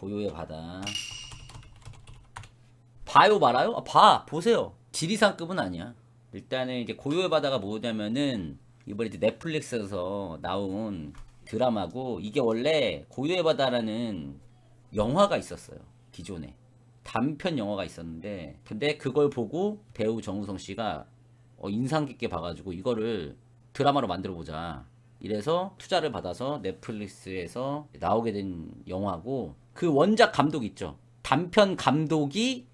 고요의 바다. 봐요 말아요? 아, 봐 보세요. 지리산급은 아니야. 일단은 이제 고요의 바다가 뭐냐면은 이번에 이제 넷플릭스에서 나온 드라마고 이게 원래 고요의 바다라는 영화가 있었어요. 기존에 단편 영화가 있었는데 근데 그걸 보고 배우 정우성 씨가 어, 인상 깊게 봐가지고 이거를 드라마로 만들어 보자. 이래서 투자를 받아서 넷플릭스에서 나오게 된 영화고 그 원작 감독 있죠. 단편 감독이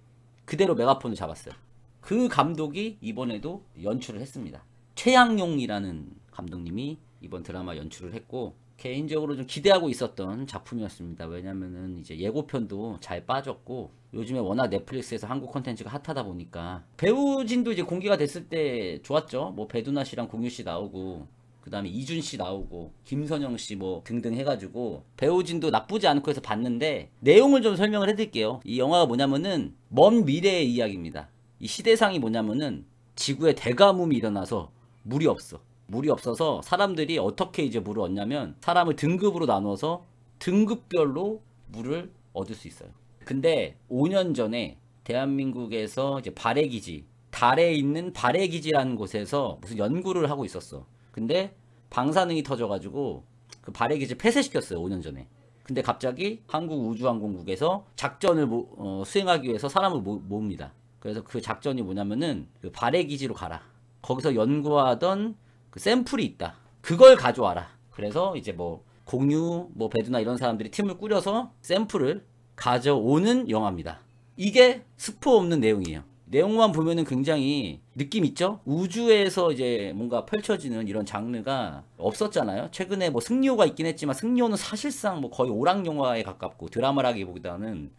그대로 메가폰을 잡았어요. 그 감독이 이번에도 연출을 했습니다. 최양용이라는 감독님이 이번 드라마 연출을 했고 개인적으로 좀 기대하고 있었던 작품이었습니다. 왜냐면은 이제 예고편도 잘 빠졌고 요즘에 워낙 넷플릭스에서 한국 콘텐츠가 핫하다 보니까 배우진도 이제 공개가 됐을 때 좋았죠. 뭐 배두나 씨랑 공유 씨 나오고 그 다음에 이준 씨 나오고 김선영 씨 뭐 등등 해가지고 배우진도 나쁘지 않고 해서 봤는데 내용을 좀 설명을 해드릴게요. 이 영화가 뭐냐면은 먼 미래의 이야기입니다. 이 시대상이 뭐냐면은 지구에 대가뭄이 일어나서 물이 없어. 물이 없어서 사람들이 어떻게 이제 물을 얻냐면 사람을 등급으로 나눠서 등급별로 물을 얻을 수 있어요. 근데 5년 전에 대한민국에서 이제 발해기지 달에 있는 발해기지라는 곳에서 무슨 연구를 하고 있었어. 근데 방사능이 터져가지고 그 발해 기지 폐쇄시켰어요 5년 전에. 근데 갑자기 한국 우주항공국에서 작전을 모, 어, 수행하기 위해서 사람을 모, 모읍니다. 그래서 그 작전이 뭐냐면은 그 발해 기지로 가라. 거기서 연구하던 그 샘플이 있다. 그걸 가져와라. 그래서 이제 뭐 공유, 뭐 배두나 이런 사람들이 팀을 꾸려서 샘플을 가져오는 영화입니다. 이게 스포 없는 내용이에요. 내용만 보면은 굉장히 느낌 있죠? 우주에서 이제 뭔가 펼쳐지는 이런 장르가 없었잖아요. 최근에 뭐 승리호가 있긴 했지만 승리호는 사실상 뭐 거의 오락 영화에 가깝고 드라마라기보다는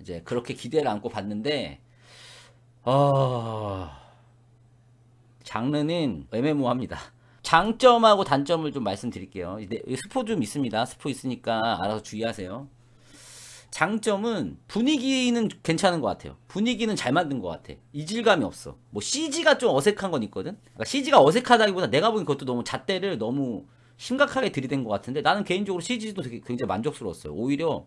이제 그렇게 기대를 안고 봤는데 어... 장르는 애매모호합니다. 장점하고 단점을 좀 말씀드릴게요. 스포 좀 있습니다. 스포 있으니까 알아서 주의하세요. 장점은 분위기는 괜찮은 것 같아요. 분위기는 잘 만든 것 같아. 이질감이 없어. 뭐 CG가 좀 어색한 건 있거든. 그러니까 CG가 어색하다기보다 내가 보기엔 그것도 너무 잣대를 너무 심각하게 들이댄 것 같은데 나는 개인적으로 CG도 되게 굉장히 만족스러웠어요. 오히려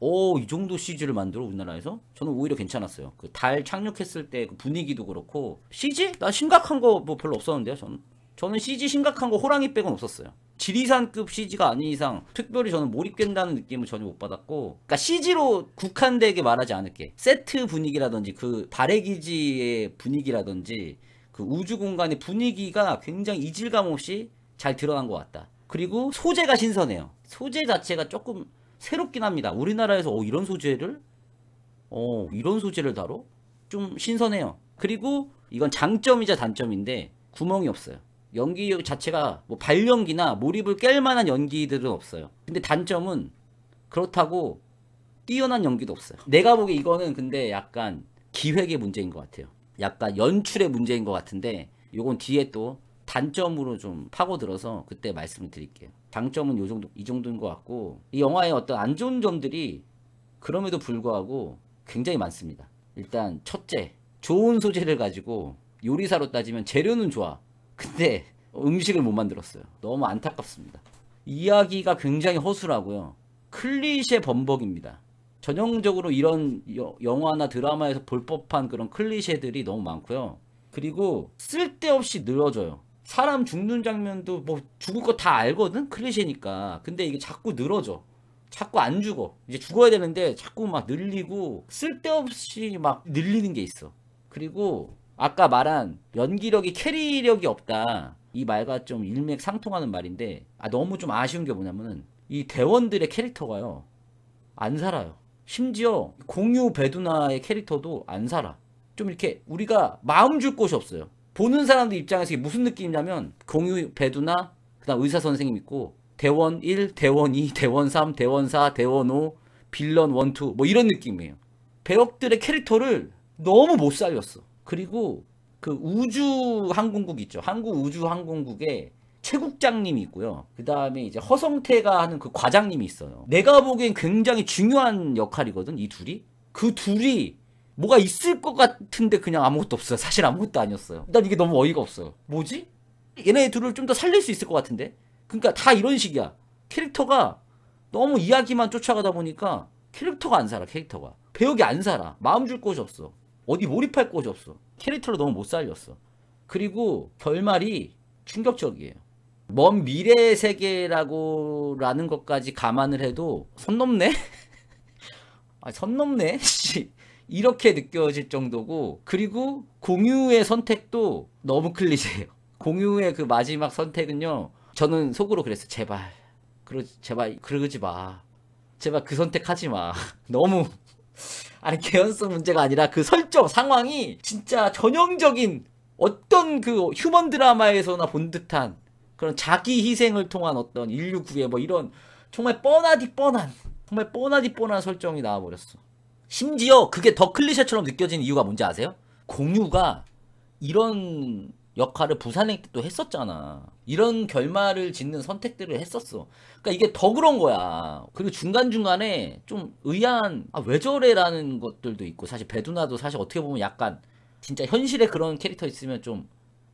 오 이 정도 CG를 만들어 우리나라에서 저는 오히려 괜찮았어요. 그 달 착륙했을 때 그 분위기도 그렇고 CG? 나 심각한 거 뭐 별로 없었는데요. 저는 저는 CG 심각한 거 호랑이 빼곤 없었어요. 지리산급 CG가 아닌 이상 특별히 저는 몰입된다는 느낌을 전혀 못 받았고 그러니까 CG로 국한되게 말하지 않을게. 세트 분위기라든지 그 발해 기지의 분위기라든지 그 우주 공간의 분위기가 굉장히 이질감 없이 잘 드러난 것 같다. 그리고 소재가 신선해요. 소재 자체가 조금 새롭긴 합니다. 우리나라에서 어, 이런 소재를? 어 이런 소재를 다뤄? 좀 신선해요. 그리고 이건 장점이자 단점인데 구멍이 없어요 연기 자체가 뭐 발연기나 몰입을 깰 만한 연기들은 없어요. 근데 단점은 그렇다고 뛰어난 연기도 없어요. 내가 보기에 이거는 근데 약간 기획의 문제인 것 같아요. 약간 연출의 문제인 것 같은데 요건 뒤에 또 단점으로 좀 파고들어서 그때 말씀을 드릴게요. 장점은 요 정도 이 정도인 것 같고 이 영화의 어떤 안 좋은 점들이 그럼에도 불구하고 굉장히 많습니다. 일단 첫째 좋은 소재를 가지고 요리사로 따지면 재료는 좋아. 근데 음식을 못 만들었어요. 너무 안타깝습니다. 이야기가 굉장히 허술하고요. 클리셰 범벅입니다. 전형적으로 이런 여, 영화나 드라마에서 볼 법한 그런 클리셰들이 너무 많고요. 그리고 쓸데없이 늘어져요. 사람 죽는 장면도 뭐 죽을 거 다 알거든? 클리셰니까. 근데 이게 자꾸 늘어져. 자꾸 안 죽어. 이제 죽어야 되는데 자꾸 막 늘리고 쓸데없이 막 늘리는 게 있어. 그리고 아까 말한 연기력이 캐리력이 없다. 이 말과 좀 일맥상통하는 말인데 아 너무 좀 아쉬운 게 뭐냐면은 이 대원들의 캐릭터가요. 안 살아요. 심지어 공유 배두나의 캐릭터도 안 살아. 좀 이렇게 우리가 마음 줄 곳이 없어요. 보는 사람들 입장에서 이게 무슨 느낌이냐면 공유 배두나 그다음 의사 선생님 있고 대원 1, 대원 2, 대원 3, 대원 4, 대원 5, 빌런 1, 2뭐 이런 느낌이에요. 배역들의 캐릭터를 너무 못 살렸어. 그리고 그 우주 항공국 있죠. 한국 우주 항공국에 최국장님이 있고요. 그 다음에 이제 허성태가 하는 그 과장님이 있어요. 내가 보기엔 굉장히 중요한 역할이거든, 이 둘이. 그 둘이 뭐가 있을 것 같은데 그냥 아무것도 없어요. 사실 아무것도 아니었어요. 난 이게 너무 어이가 없어요. 뭐지? 얘네 둘을 좀 더 살릴 수 있을 것 같은데? 그러니까 다 이런 식이야. 캐릭터가 너무 이야기만 쫓아가다 보니까 캐릭터가 안 살아 캐릭터가 배역이 안 살아 마음 줄 곳이 없어 어디 몰입할 곳이 없어. 캐릭터를 너무 못 살렸어. 그리고 결말이 충격적이에요. 먼 미래 세계라고 라는 것까지 감안을 해도 선 넘네? 아, 선 넘네? 씨 이렇게 느껴질 정도고. 그리고 공유의 선택도 너무 클리셰예요. 공유의 그 마지막 선택은요 저는 속으로 그랬어요. 제발. 그러 제발 그러지 마. 제발 그 선택하지 마. 너무 아니 개연성 문제가 아니라 그 설정 상황이 진짜 전형적인 어떤 그 휴먼 드라마에서나 본 듯한 그런 자기 희생을 통한 어떤 인류 구애 뭐 이런 정말 뻔하디 뻔한 정말 뻔하디 뻔한 설정이 나와버렸어. 심지어 그게 더 클리셰처럼 느껴지는 이유가 뭔지 아세요? 공유가 이런 역할을 부산행 때 또 했었잖아. 이런 결말을 짓는 선택들을 했었어. 그러니까 이게 더 그런 거야. 그리고 중간중간에 좀 의아한 아, 왜 저래라는 것들도 있고 사실 배두나도 사실 어떻게 보면 약간 진짜 현실에 그런 캐릭터 있으면 좀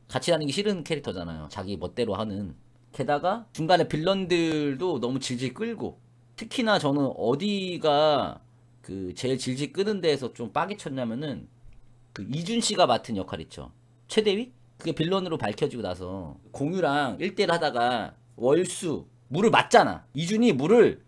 같이 다니기 싫은 캐릭터잖아요. 자기 멋대로 하는. 게다가 중간에 빌런들도 너무 질질 끌고 특히나 저는 어디가 그 제일 질질 끄는 데에서 좀 빠개 쳤냐면은 그 이준 씨가 맡은 역할 있죠. 최대위? 그게 빌런으로 밝혀지고 나서 공유랑 1대1 하다가 월수 물을 맞잖아. 이준이 물을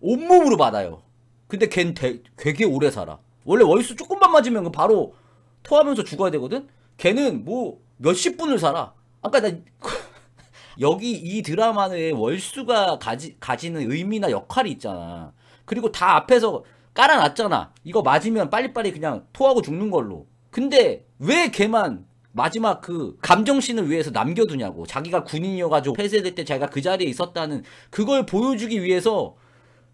온몸으로 받아요. 근데 걘 되, 되게 오래 살아. 원래 월수 조금만 맞으면 바로 토하면서 죽어야 되거든? 걔는 뭐 몇십 분을 살아. 아까 나 여기 이 드라마의 월수가 가지, 가지는 의미나 역할이 있잖아. 그리고 다 앞에서 깔아놨잖아. 이거 맞으면 빨리빨리 그냥 토하고 죽는 걸로. 근데 왜 걔만 마지막 그 감정신을 위해서 남겨두냐고. 자기가 군인이어가지고 폐쇄될 때 자기가 그 자리에 있었다는 그걸 보여주기 위해서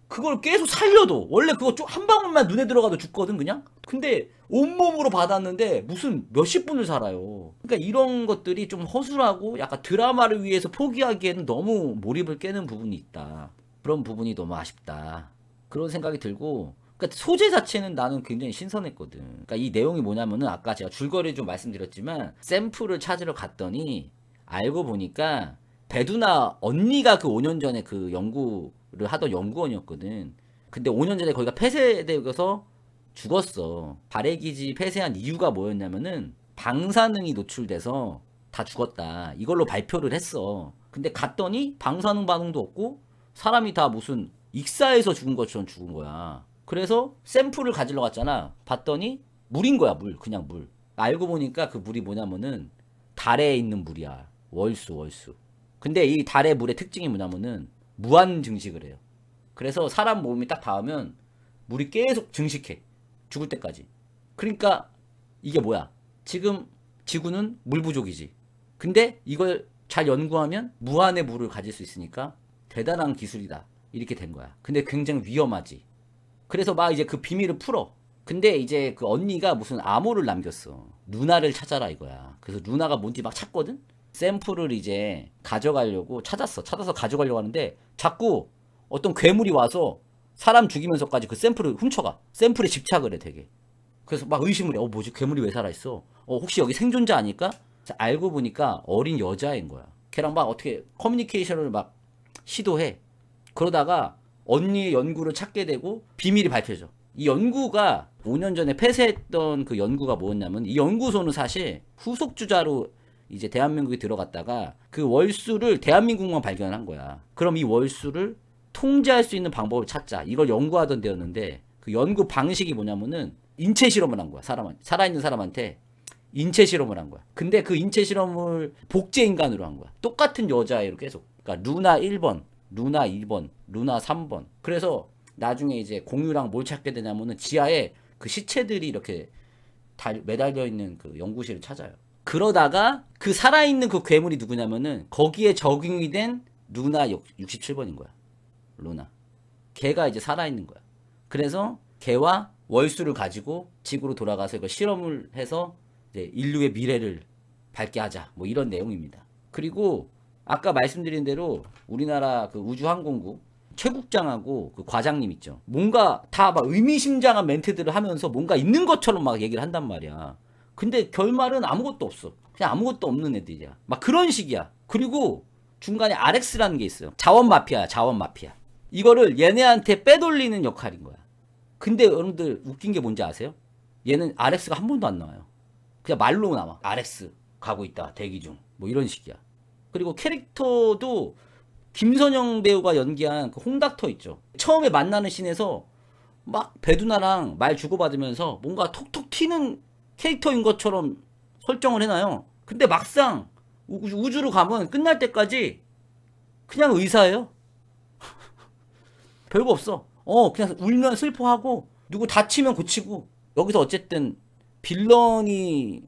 그걸 계속 살려도 원래 그거 한 방울만 눈에 들어가도 죽거든 그냥. 근데 온몸으로 받았는데 무슨 몇십 분을 살아요. 그러니까 이런 것들이 좀 허술하고 약간 드라마를 위해서 포기하기에는 너무 몰입을 깨는 부분이 있다. 그런 부분이 너무 아쉽다. 그런 생각이 들고 그러니까 소재 자체는 나는 굉장히 신선했거든. 그러니까 이 내용이 뭐냐면은 아까 제가 줄거리 좀 말씀드렸지만 샘플을 찾으러 갔더니 알고 보니까 배두나 언니가 그 5년 전에 그 연구를 하던 연구원이었거든. 근데 5년 전에 거기가 폐쇄되어서 죽었어. 발해기지 폐쇄한 이유가 뭐였냐면은 방사능이 노출돼서 다 죽었다. 이걸로 발표를 했어. 근데 갔더니 방사능 반응도 없고 사람이 다 무슨 익사해서 죽은 것처럼 죽은 거야. 그래서 샘플을 가지러 갔잖아. 봤더니 물인 거야, 물. 그냥 물. 알고 보니까 그 물이 뭐냐면은 달에 있는 물이야. 월수, 월수. 근데 이 달의 물의 특징이 뭐냐면은 무한 증식을 해요. 그래서 사람 몸이 딱 닿으면 물이 계속 증식해. 죽을 때까지. 그러니까 이게 뭐야? 지금 지구는 물 부족이지. 근데 이걸 잘 연구하면 무한의 물을 가질 수 있으니까 대단한 기술이다. 이렇게 된 거야. 근데 굉장히 위험하지. 그래서 막 이제 그 비밀을 풀어. 근데 이제 그 언니가 무슨 암호를 남겼어. 누나를 찾아라 이거야. 그래서 누나가 뭔지 막 찾거든? 샘플을 이제 가져가려고 찾았어. 찾아서 가져가려고 하는데 자꾸 어떤 괴물이 와서 사람 죽이면서까지 그 샘플을 훔쳐가. 샘플에 집착을 해 되게. 그래서 막 의심을 해. 어 뭐지 괴물이 왜 살아있어? 어 혹시 여기 생존자 아닐까? 알고 보니까 어린 여자인 거야. 걔랑 막 어떻게 커뮤니케이션을 막 시도해. 그러다가 언니의 연구를 찾게 되고 비밀이 밝혀져. 이 연구가 5년 전에 폐쇄했던 그 연구가 뭐였냐면 이 연구소는 사실 후속 주자로 이제 대한민국에 들어갔다가 그 월수를 대한민국만 발견한 거야. 그럼 이 월수를 통제할 수 있는 방법을 찾자. 이걸 연구하던 데였는데 그 연구 방식이 뭐냐면은 인체 실험을 한 거야. 사람 살아있는 사람한테 인체 실험을 한 거야. 근데 그 인체 실험을 복제 인간으로 한 거야. 똑같은 여자애로 계속. 그러니까 루나 1번, 루나 2번, 루나 3번. 그래서 나중에 이제 공유랑 뭘 찾게 되냐면은 지하에 그 시체들이 이렇게 달, 매달려 있는 그 연구실을 찾아요. 그러다가 그 살아있는 그 괴물이 누구냐면은 거기에 적용이 된 루나 67번인 거야. 루나. 걔가 이제 살아있는 거야. 그래서 걔와 월수를 가지고 지구로 돌아가서 이거 실험을 해서 이제 인류의 미래를 밝게 하자. 뭐 이런 내용입니다. 그리고 아까 말씀드린 대로 우리나라 그 우주항공국 최국장하고 그 과장님 있죠. 뭔가 다 막 의미심장한 멘트들을 하면서 뭔가 있는 것처럼 막 얘기를 한단 말이야. 근데 결말은 아무것도 없어. 그냥 아무것도 없는 애들이야. 막 그런 식이야. 그리고 중간에 RX라는 게 있어요. 자원 마피아, 자원 마피아. 이거를 얘네한테 빼돌리는 역할인 거야. 근데 여러분들 웃긴 게 뭔지 아세요? 얘는 RX가 한 번도 안 나와요. 그냥 말로 나와. RX 가고 있다. 대기 중. 뭐 이런 식이야. 그리고 캐릭터도 김선영 배우가 연기한 그 홍닥터 있죠. 처음에 만나는 씬에서 막 배두나랑 말 주고받으면서 뭔가 톡톡 튀는 캐릭터인 것처럼 설정을 해놔요. 근데 막상 우주 로 가면 끝날 때까지 그냥 의사예요. 별거 없어. 어, 그냥 울면 슬퍼하고 누구 다치면 고치고 여기서 어쨌든 빌런이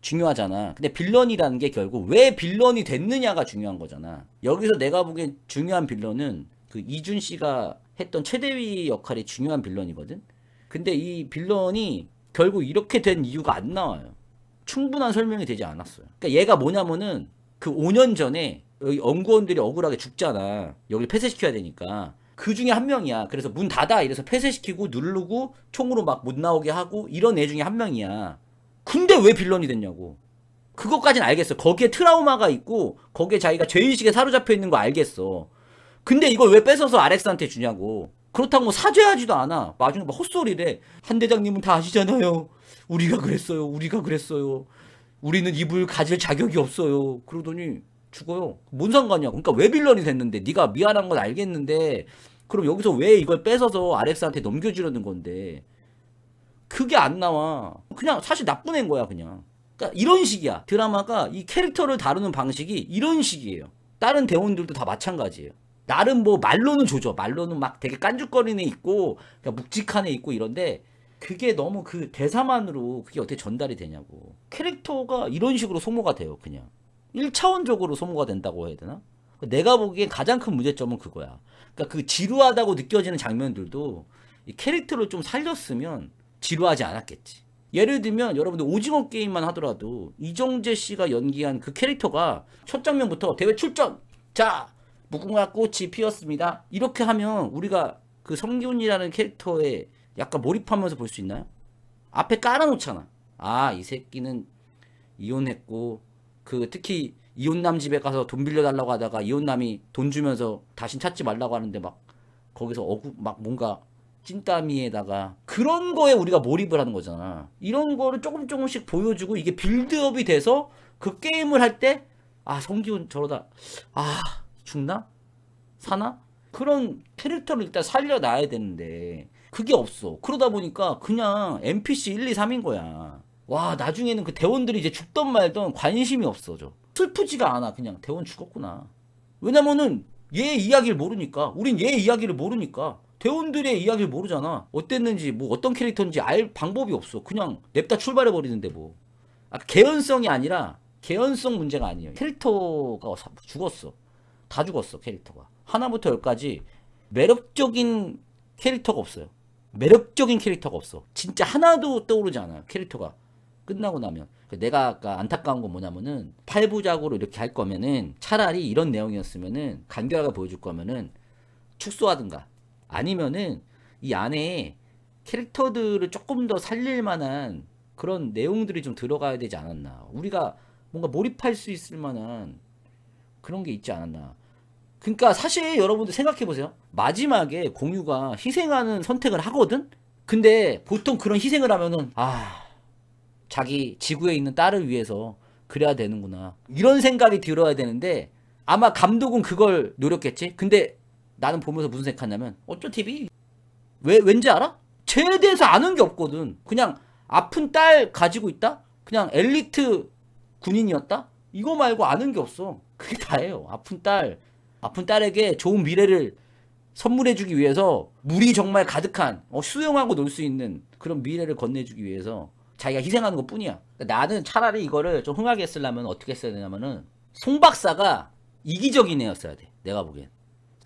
중요하잖아. 근데 빌런이라는 게 결국 왜 빌런이 됐느냐가 중요한 거잖아. 여기서 내가 보기엔 중요한 빌런은 그 이준 씨가 했던 최대위 역할이 중요한 빌런이거든. 근데 이 빌런이 결국 이렇게 된 이유가 안 나와요. 충분한 설명이 되지 않았어요. 그러니까 얘가 뭐냐면은 그 5년 전에 여기 연구원들이 억울하게 죽잖아. 여기를 폐쇄시켜야 되니까. 그 중에 한 명이야. 그래서 문 닫아 이래서 폐쇄시키고 누르고 총으로 막 못 나오게 하고 이런 애 중에 한 명이야. 근데 왜 빌런이 됐냐고. 그것까진 알겠어. 거기에 트라우마가 있고 거기에 자기가 죄의식에 사로잡혀 있는 거 알겠어. 근데 이걸 왜 뺏어서 아렉스한테 주냐고. 그렇다고 뭐 사죄하지도 않아. 나중에 막 헛소리래. 한 대장님은 다 아시잖아요. 우리가 그랬어요. 우리가 그랬어요. 우리는 입을 가질 자격이 없어요. 그러더니 죽어요. 뭔 상관이야. 그러니까 왜 빌런이 됐는데 네가 미안한 건 알겠는데 그럼 여기서 왜 이걸 뺏어서 아렉스한테 넘겨주려는 건데 그게 안 나와. 그냥 사실 나쁜 애인 거야 그냥. 그러니까 이런 식이야. 드라마가 이 캐릭터를 다루는 방식이 이런 식이에요. 다른 대원들도 다 마찬가지예요. 나름 뭐 말로는 조져. 말로는 막 되게 깐죽거리는 애 있고 그냥 묵직한 애 있고 이런데 그게 너무 그 대사만으로 그게 어떻게 전달이 되냐고. 캐릭터가 이런 식으로 소모가 돼요, 그냥. 1차원적으로 소모가 된다고 해야 되나? 내가 보기엔 가장 큰 문제점은 그거야. 그러니까 그 지루하다고 느껴지는 장면들도 이 캐릭터를 좀 살렸으면 지루하지 않았겠지. 예를 들면 여러분들 오징어 게임만 하더라도 이정재 씨가 연기한 그 캐릭터가 첫 장면부터 대회 출전! 자! 무궁화 꽃이 피었습니다. 이렇게 하면 우리가 그 성균이라는 캐릭터에 약간 몰입하면서 볼 수 있나요? 앞에 깔아놓잖아. 아, 이 새끼는 이혼했고, 그 특히 이혼남 집에 가서 돈 빌려달라고 하다가 이혼남이 돈 주면서 다신 찾지 말라고 하는데 막 거기서 어구 막 뭔가 찐따미에다가 그런 거에 우리가 몰입을 하는 거잖아. 이런 거를 조금 조금씩 보여주고 이게 빌드업이 돼서 그 게임을 할 때 아 성기훈 저러다 아 죽나 사나 그런 캐릭터를 일단 살려놔야 되는데 그게 없어. 그러다 보니까 그냥 NPC 1, 2, 3인 거야. 와, 나중에는 그 대원들이 이제 죽던 말던 관심이 없어져. 슬프지가 않아. 그냥 대원 죽었구나. 왜냐면은 얘 이야기를 모르니까. 우린 얘 이야기를 모르니까. 대원들의 이야기를 모르잖아. 어땠는지, 뭐 어떤 캐릭터인지 알 방법이 없어. 그냥 냅다 출발해 버리는데 뭐. 아, 개연성이 아니라 개연성 문제가 아니에요. 캐릭터가 죽었어. 다 죽었어, 캐릭터가. 하나부터 열까지 매력적인 캐릭터가 없어요. 매력적인 캐릭터가 없어. 진짜 하나도 떠오르지 않아요. 캐릭터가. 끝나고 나면. 내가 아까 안타까운 건 뭐냐면은 팔부작으로 이렇게 할 거면은 차라리 이런 내용이었으면은 간결하게 보여줄 거면은 축소하든가 아니면은 이 안에 캐릭터들을 조금 더 살릴 만한 그런 내용들이 좀 들어가야 되지 않았나. 우리가 뭔가 몰입할 수 있을 만한 그런 게 있지 않았나. 그러니까 사실 여러분들 생각해 보세요. 마지막에 공유가 희생하는 선택을 하거든. 근데 보통 그런 희생을 하면은 아 자기 지구에 있는 딸을 위해서 그래야 되는구나 이런 생각이 들어야 되는데 아마 감독은 그걸 노렸겠지. 근데 나는 보면서 무슨 생각하냐면 어쩌 TV 왜 왠지 알아? 쟤에 대해서 아는 게 없거든. 그냥 아픈 딸 가지고 있다. 그냥 엘리트 군인이었다. 이거 말고 아는 게 없어. 그게 다예요. 아픈 딸 아픈 딸에게 좋은 미래를 선물해주기 위해서 물이 정말 가득한 어, 수영하고 놀 수 있는 그런 미래를 건네주기 위해서 자기가 희생하는 것 뿐이야. 그러니까 나는 차라리 이거를 좀 흥하게 쓰려면 어떻게 써야 되냐면은 송 박사가 이기적인 애였어야 돼. 내가 보기엔.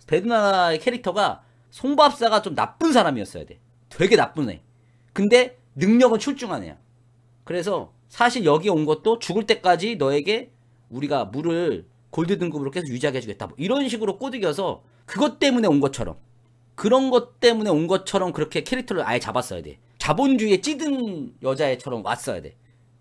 베드나의 캐릭터가 송 박사가 좀 나쁜 사람이었어야 돼. 되게 나쁜 애. 근데 능력은 출중한 애야. 그래서 사실 여기 온 것도 죽을 때까지 너에게 우리가 물을 골드 등급으로 계속 유지하게 해주겠다. 뭐 이런 식으로 꼬드겨서 그것 때문에 온 것처럼 그런 것 때문에 온 것처럼 그렇게 캐릭터를 아예 잡았어야 돼. 자본주의에 찌든 여자애처럼 왔어야 돼.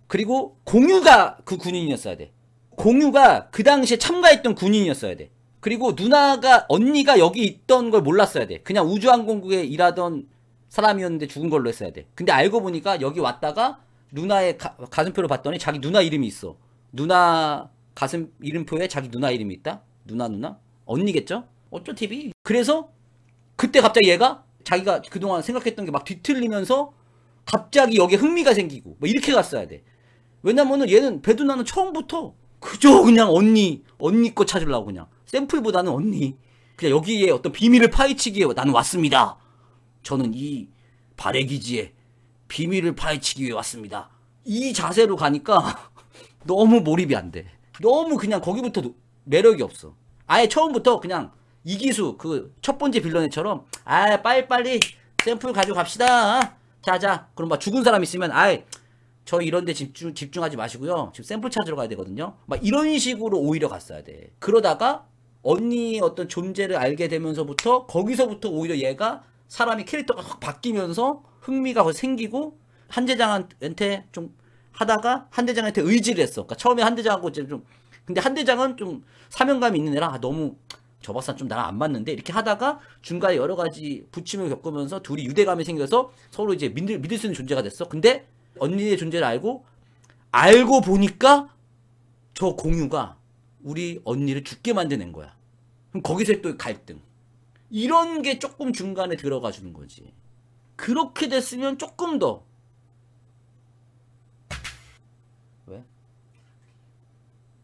그리고 공유가 그 군인이었어야 돼. 공유가 그 당시에 참가했던 군인이었어야 돼. 그리고 누나가 언니가 여기 있던 걸 몰랐어야 돼. 그냥 우주항공국에 일하던 사람이었는데 죽은 걸로 했어야 돼. 근데 알고 보니까 여기 왔다가 누나의 가, 가슴표를 봤더니 자기 누나 이름이 있어. 누나 가슴 이름표에 자기 누나 이름이 있다? 누나 누나? 언니겠죠? 어쩌 TV? 그래서 그때 갑자기 얘가 자기가 그동안 생각했던 게 막 뒤틀리면서 갑자기 여기에 흥미가 생기고 뭐 이렇게 갔어야 돼. 왜냐면은 얘는 배두나는 처음부터 그저 그냥 언니 언니 거 찾으려고 그냥 샘플보다는 언니 그냥 여기에 어떤 비밀을 파헤치기에 나는 왔습니다. 저는 이 발해 기지에 비밀을 파헤치기 위해 왔습니다. 이 자세로 가니까 너무 몰입이 안 돼. 너무 그냥 거기부터 매력이 없어. 아예 처음부터 그냥 이기수 그 첫 번째 빌런애처럼 아 빨리빨리 샘플 가지고 갑시다. 자자 그럼 막 죽은 사람 있으면 아이 저 이런데 집중 집중하지 마시고요. 지금 샘플 찾으러 가야 되거든요. 막 이런 식으로 오히려 갔어야 돼. 그러다가 언니의 어떤 존재를 알게 되면서부터 거기서부터 오히려 얘가 사람이 캐릭터가 확 바뀌면서 흥미가 생기고 한대장한테 좀 하다가 한대장한테 의지를 했어. 그러니까 처음에 한대장하고 이제 좀 근데 한대장은 좀 사명감이 있는 애라 아, 너무 저 박사 좀 나랑 안 맞는데 이렇게 하다가 중간에 여러 가지 부침을 겪으면서 둘이 유대감이 생겨서 서로 이제 믿을, 믿을 수 있는 존재가 됐어. 근데 언니의 존재를 알고 알고 보니까 저 공유가 우리 언니를 죽게 만드는 거야. 그럼 거기서 또 갈등. 이런 게 조금 중간에 들어가 주는 거지. 그렇게 됐으면 조금 더 왜?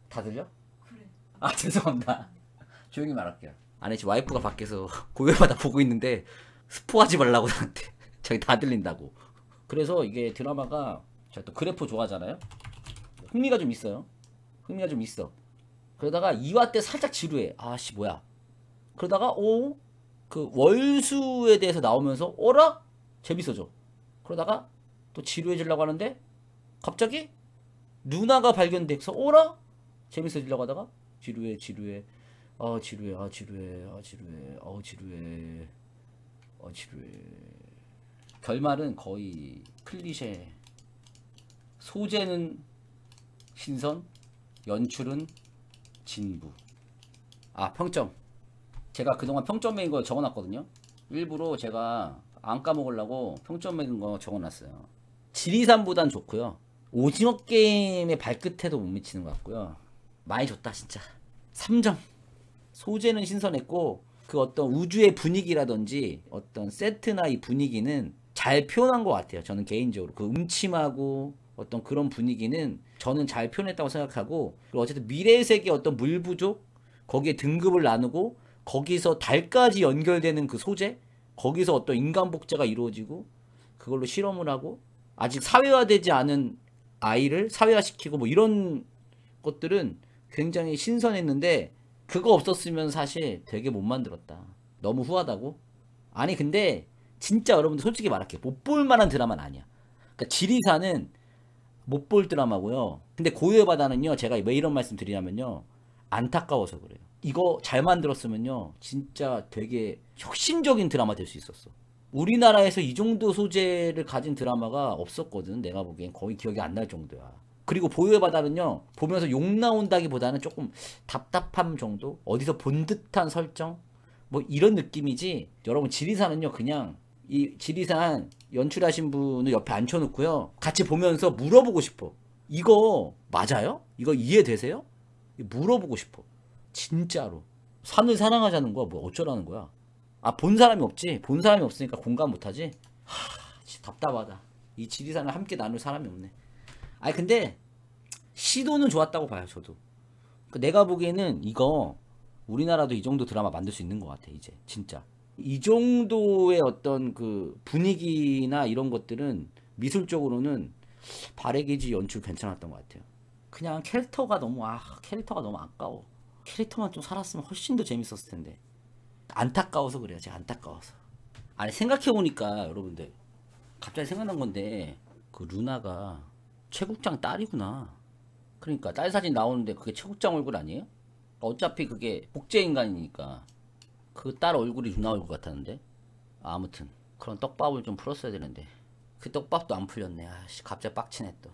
다 들려? 그래. 아 죄송합니다. 조용히 말할게요. 아니 지금 와이프가 밖에서 고열받아 보고 있는데 스포하지 말라고 나한테 저기 다 들린다고. 그래서 이게 드라마가 제가 또 그래프 좋아하잖아요. 흥미가 좀 있어요. 흥미가 좀 있어. 그러다가 2화 때 살짝 지루해. 아씨 뭐야. 그러다가 오 그 월수에 대해서 나오면서 어라 재밌어져. 그러다가 또 지루해지려고 하는데 갑자기 누나가 발견돼서 어라 재밌어지려고 하다가 지루해 지루해 아 지루해 아 지루해 아 지루해 어 지루해 어 지루해 결말은 거의 클리셰 소재는 신선 연출은 진부. 아 평점. 제가 그동안 평점 매긴 거 적어놨거든요. 일부러 제가 안 까먹으려고 평점 매긴 거 적어놨어요. 지리산보단 좋고요. 오징어 게임의 발끝에도 못 미치는 것 같고요. 많이 좋다 진짜. 3점. 소재는 신선했고 그 어떤 우주의 분위기라든지 어떤 세트나 이 분위기는 잘 표현한 것 같아요. 저는 개인적으로. 그 음침하고 어떤 그런 분위기는 저는 잘 표현했다고 생각하고 그리고 어쨌든 미래의 세계 어떤 물 부족 거기에 등급을 나누고 거기서 달까지 연결되는 그 소재 거기서 어떤 인간 복제가 이루어지고 그걸로 실험을 하고 아직 사회화되지 않은 아이를 사회화시키고 뭐 이런 것들은 굉장히 신선했는데 그거 없었으면 사실 되게 못 만들었다. 너무 후하다고? 아니 근데 진짜 여러분들 솔직히 말할게요. 못 볼 만한 드라마는 아니야. 그러니까 지리사는 못 볼 드라마고요. 근데 고유의 바다는요. 제가 왜 이런 말씀 드리냐면요. 안타까워서 그래요. 이거 잘 만들었으면요. 진짜 되게 혁신적인 드라마 될 수 있었어. 우리나라에서 이 정도 소재를 가진 드라마가 없었거든. 내가 보기엔 거의 기억이 안 날 정도야. 그리고 보유의 바다는요 보면서 욕 나온다기보다는 조금 답답함 정도 어디서 본 듯한 설정 뭐 이런 느낌이지 여러분 지리산은요 그냥 이 지리산 연출하신 분을 옆에 앉혀놓고요. 같이 보면서 물어보고 싶어. 이거 맞아요? 이거 이해되세요? 물어보고 싶어. 진짜로. 산을 사랑하자는 거야? 뭐 어쩌라는 거야? 아 본 사람이 없지? 본 사람이 없으니까 공감 못하지? 하 답답하다. 이 지리산을 함께 나눌 사람이 없네. 아니 근데 시도는 좋았다고 봐요 저도. 그 내가 보기에는 이거 우리나라도 이 정도 드라마 만들 수 있는 것 같아 이제. 진짜 이 정도의 어떤 그 분위기나 이런 것들은 미술적으로는 발해기지 연출 괜찮았던 것 같아요. 그냥 캐릭터가 너무 아 캐릭터가 너무 아까워. 캐릭터만 좀 살았으면 훨씬 더 재밌었을 텐데. 안타까워서 그래요 제가 안타까워서. 아니 생각해 보니까 여러분들 갑자기 생각난 건데 그 루나가 최국장 딸이구나. 그러니까 딸 사진 나오는데 그게 최국장 얼굴 아니에요? 어차피 그게 복제 인간이니까 그 딸 얼굴이 누나 얼굴 같았는데 아무튼 그런 떡밥을 좀 풀었어야 되는데 그 떡밥도 안 풀렸네. 아씨 갑자기 빡치네 또.